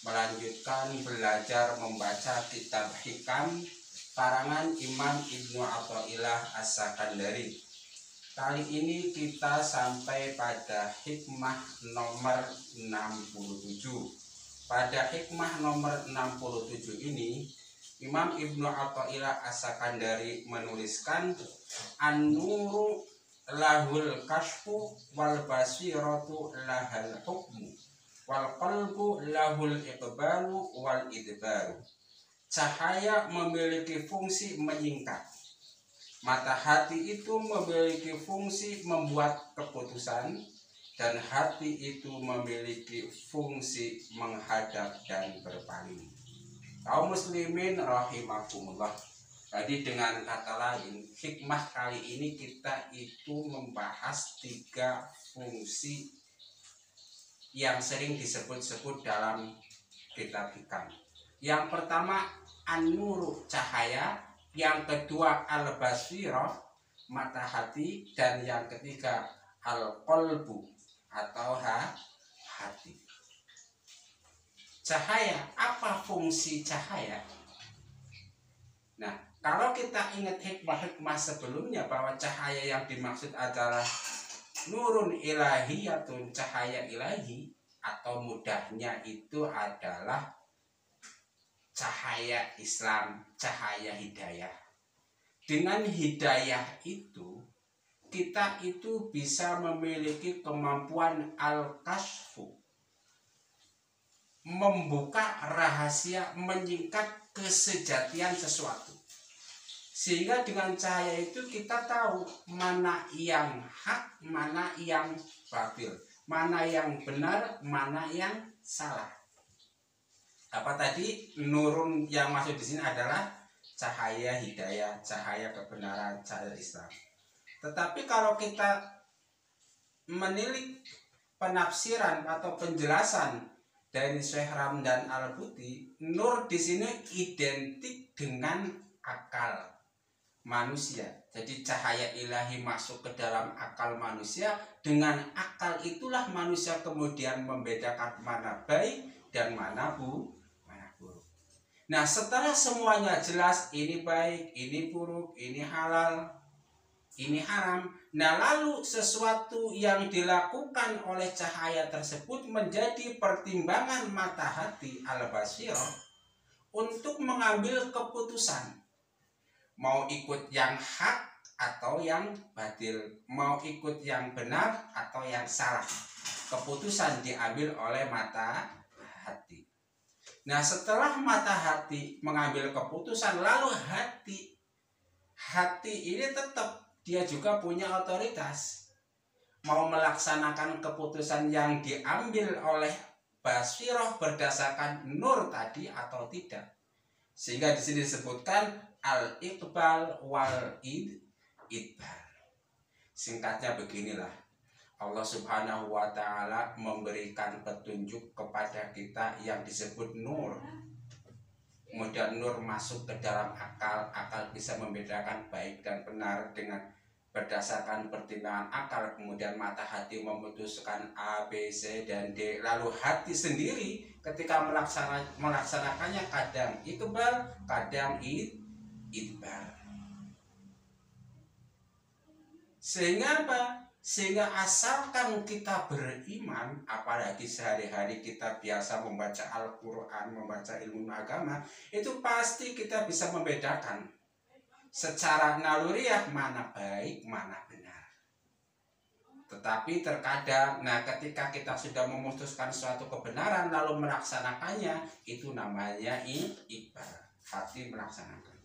melanjutkan belajar membaca kitab hikam karangan Imam Ibnu Athaillah As-Sakandari. Kali ini kita sampai pada hikmah nomor 67. Pada hikmah nomor 67 ini Imam Ibnu Athaillah As-Sakandari menuliskan An-nuru lahul kashfu wal basiratu lahal hukmu wal qalbu lahul iqbalu wal idbaru. Cahaya memiliki fungsi menyingkat mata hati itu memiliki fungsi membuat keputusan dan hati itu memiliki fungsi menghadap dan berpaling. Kaum muslimin rahimakumullah. Jadi dengan kata lain, hikmah kali ini kita itu membahas tiga fungsi yang sering disebut-sebut dalam kitab hikam. Yang pertama an-nuru cahaya, yang kedua al-basirah mata hati dan yang ketiga al-qalbu atau ha, hati. Cahaya, apa fungsi cahaya? Nah, kalau kita ingat hikmah-hikmah sebelumnya bahwa cahaya yang dimaksud adalah nurun ilahiyatun cahaya ilahi atau mudahnya itu adalah cahaya Islam, cahaya hidayah. Dengan hidayah itu kita itu bisa memiliki kemampuan al-kasfu membuka rahasia menyingkat kesejatian sesuatu sehingga dengan cahaya itu kita tahu mana yang hak, mana yang batil, mana yang benar, mana yang salah. Apa tadi nurun yang masuk di sini adalah cahaya hidayah, cahaya kebenaran, cahaya Islam. Tetapi kalau kita menilik penafsiran atau penjelasan dari Syekh Ramdan Al-Buti, nur di sini identik dengan akal manusia. Jadi cahaya ilahi masuk ke dalam akal manusia. Dengan akal itulah manusia kemudian membedakan mana baik dan mana bu, mana buruk. Nah setelah semuanya jelas ini baik, ini buruk, ini halal, ini haram. Nah lalu sesuatu yang dilakukan oleh cahaya tersebut menjadi pertimbangan mata hati al-basirah untuk mengambil keputusan mau ikut yang hak atau yang batil, mau ikut yang benar atau yang salah. Keputusan diambil oleh mata hati. Nah, setelah mata hati mengambil keputusan, lalu hati hati ini tetap dia juga punya otoritas. Mau melaksanakan keputusan yang diambil oleh basiroh berdasarkan nur tadi atau tidak. Sehingga di sini disebutkan al iqbal wal id idbal singkatnya beginilah. Allah subhanahu wa ta'ala memberikan petunjuk kepada kita yang disebut nur. Kemudian nur masuk ke dalam akal. Akal bisa membedakan baik dan benar dengan berdasarkan pertimbangan akal. Kemudian mata hati memutuskan A, B, C, dan D. Lalu hati sendiri ketika melaksana, melaksanakannya kadang iqbal kadang id idbar. Sehingga apa? Sehingga asalkan kita beriman, apalagi sehari-hari kita biasa membaca Al-Quran, membaca ilmu agama, itu pasti kita bisa membedakan secara naluriah mana baik, mana benar. Tetapi terkadang, nah ketika kita sudah memutuskan suatu kebenaran lalu melaksanakannya, itu namanya ibadah. Hati melaksanakan.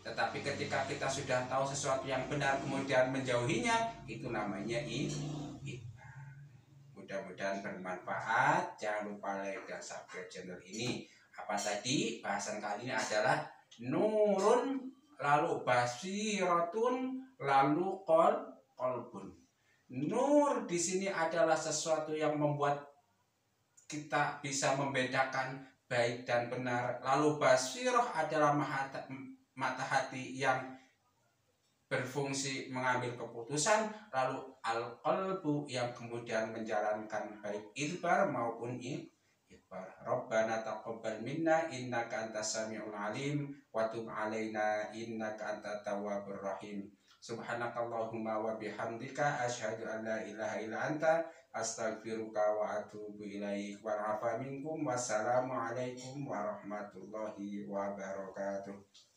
Tetapi ketika kita sudah tahu sesuatu yang benar kemudian menjauhinya, itu namanya ibadah. Mudah-mudahan bermanfaat. Jangan lupa like dan subscribe channel ini apa tadi bahasan kali ini adalah nurun lalu basiratun lalu kol kolbun nur di sini adalah sesuatu yang membuat kita bisa membedakan baik dan benar lalu basiroh adalah mata, hati yang berfungsi mengambil keputusan lalu al qalbu yang kemudian menjalankan baik ilbar maupun ikbar Rabbana taqabbal minna innaka antas samiul alim wa tub alaina innaka antat tawwabur rahim. Subhanakallahumma wa bihamdika asyhadu an la ilaha illa anta astaghfiruka wa atubu ilaik. Wa minkum wassalamu alaikum warahmatullahi wabarakatuh